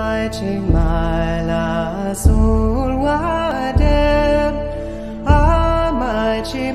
magic mala sul wadem a ah, magic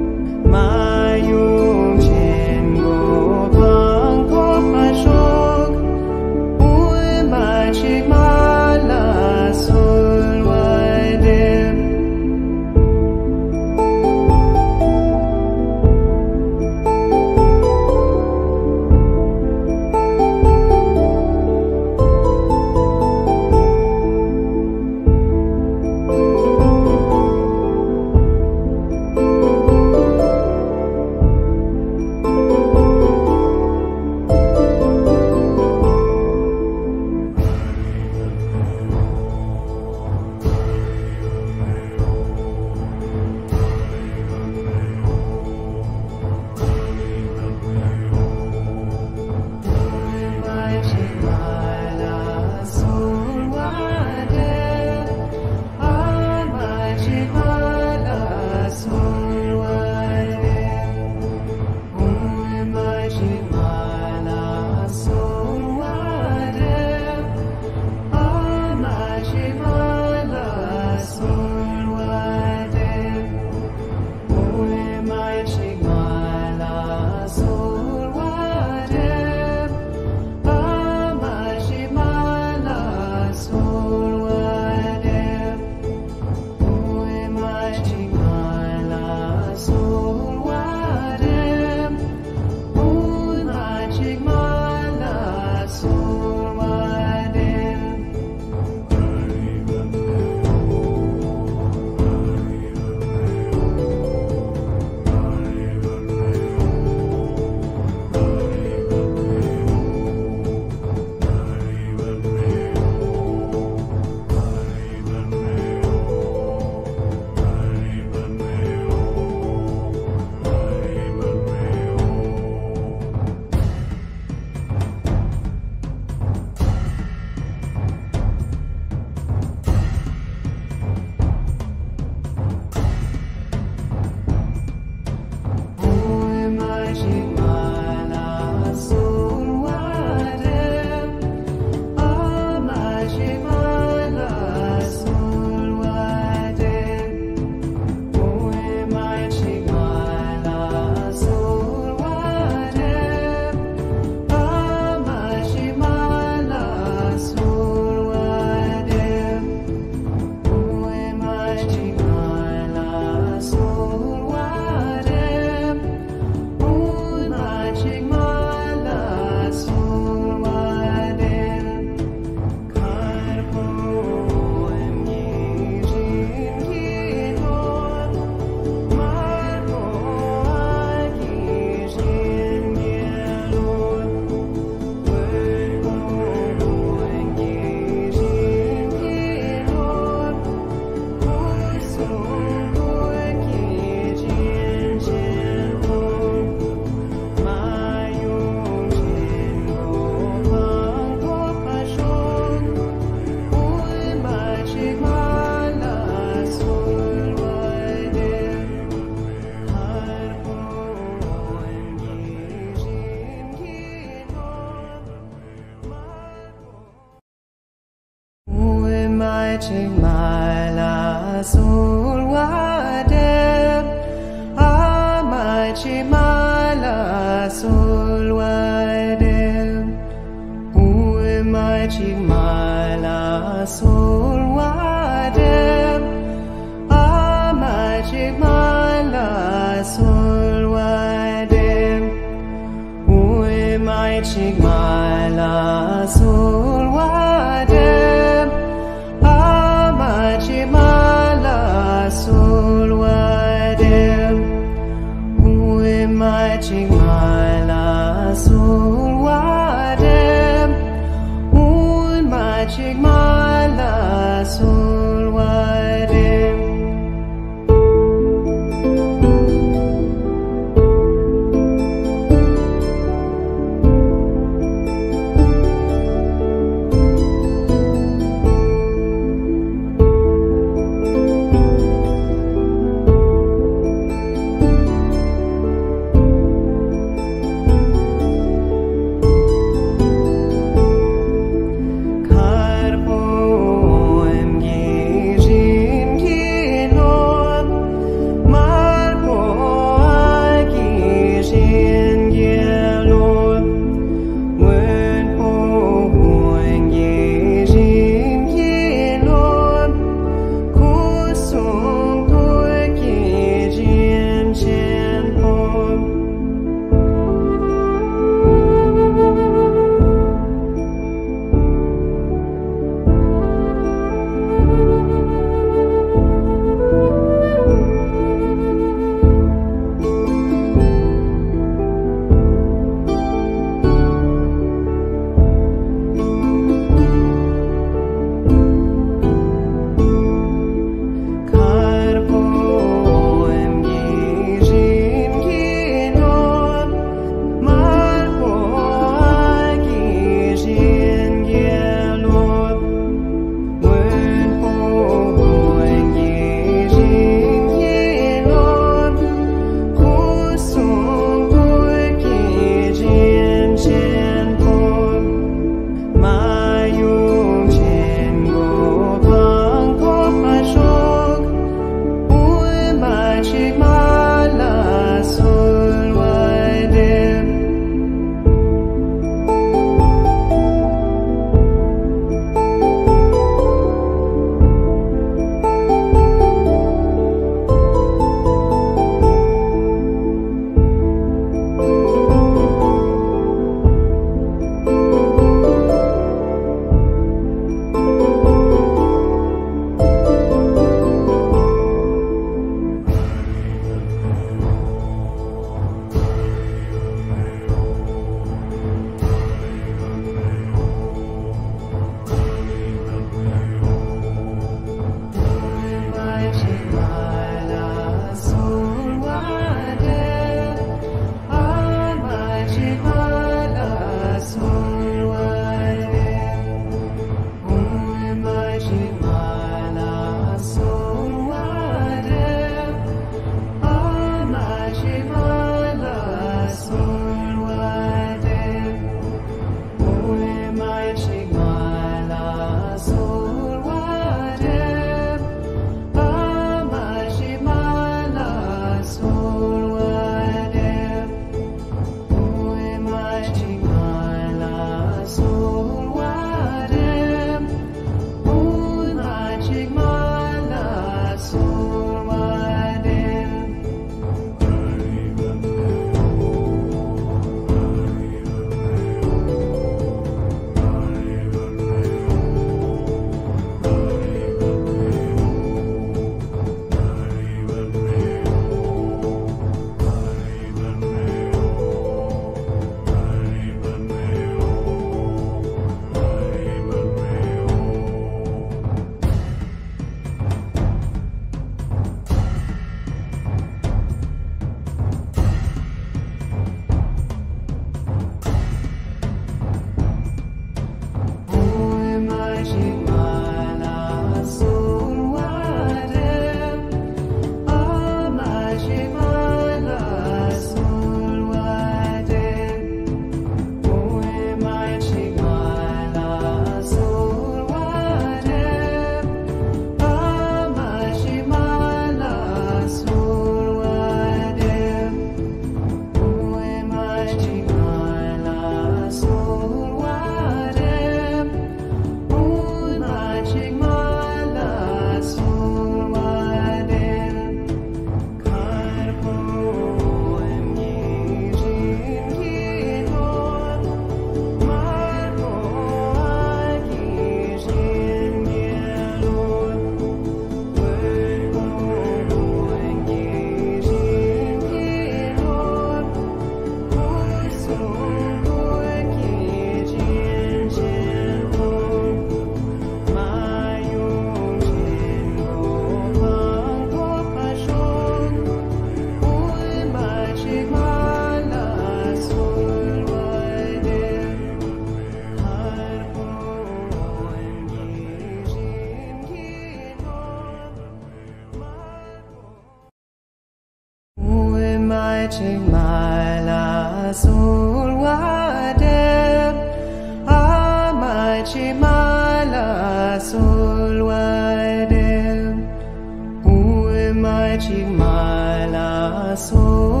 Touching my last hope.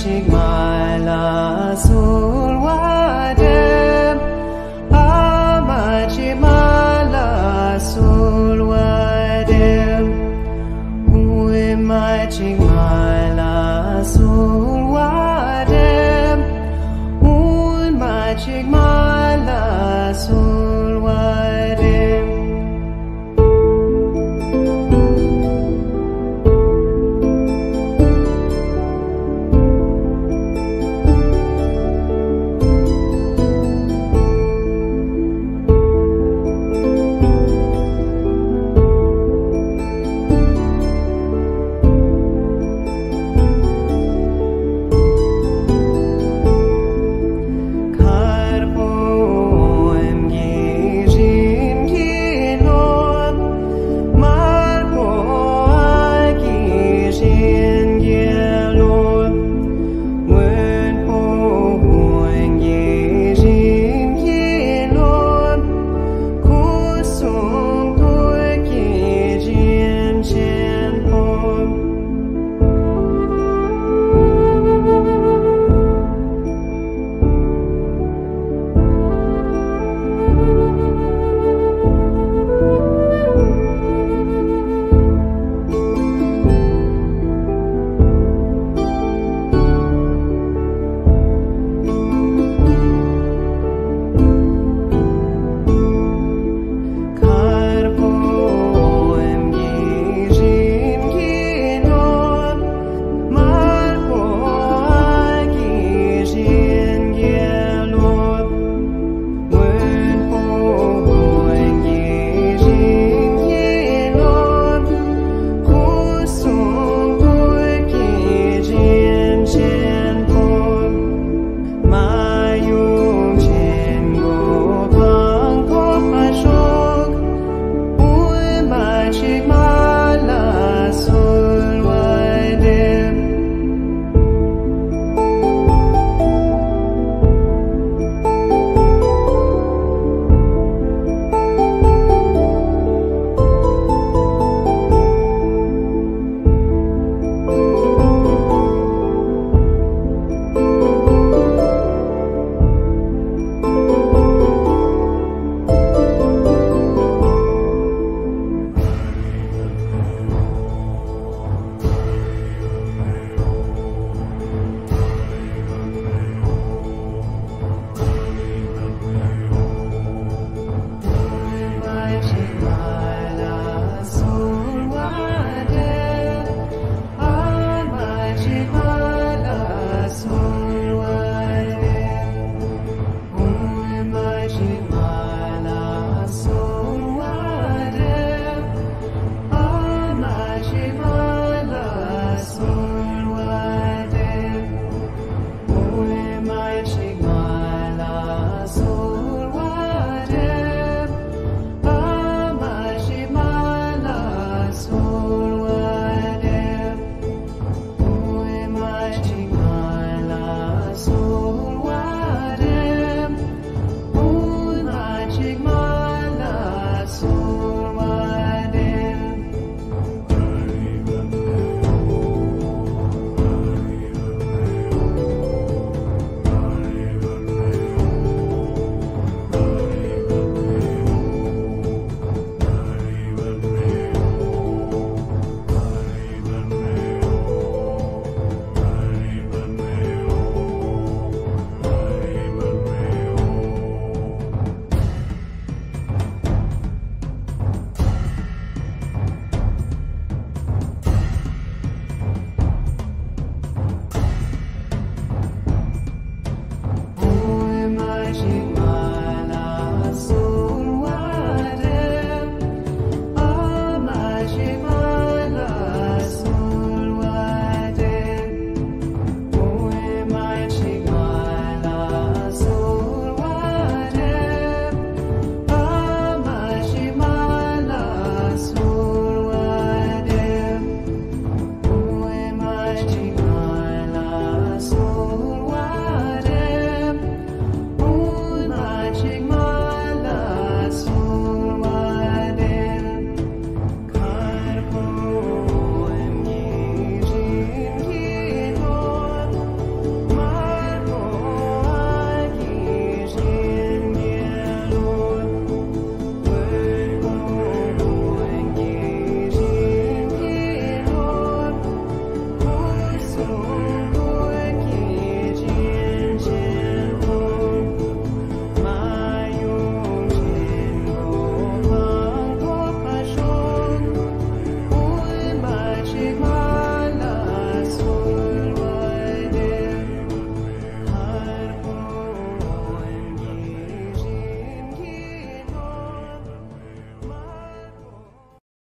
Uema chigmala